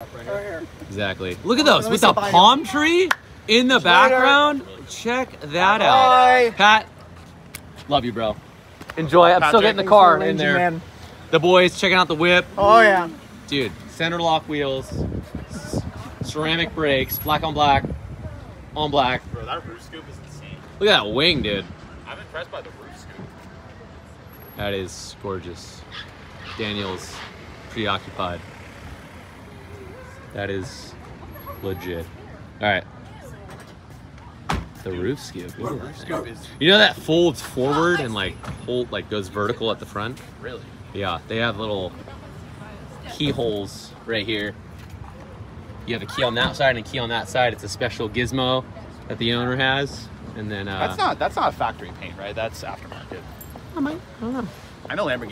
Right here. Exactly. Look at those Let with the palm tree in the background. Check that out. Bye. Pat, love you, bro. Enjoy. I'm still getting the car in there. man. The boys checking out the whip. Oh yeah. Dude, center lock wheels, ceramic brakes, black on black, on black. Bro, that roof scoop is insane. Look at that wing, dude. I'm impressed by the roof scoop. That is gorgeous. Daniel's preoccupied. That is legit. All right. The roof scoop. Look at. Scoop is You know that folds forward and like hold like goes vertical at the front? really. Yeah, they have little keyholes right here. You have a key on that side and a key on that side. It's a special gizmo that the owner has. And then uh That's not that's not factory paint, right? That's aftermarket. I might, I don't know. I know Lamborghini.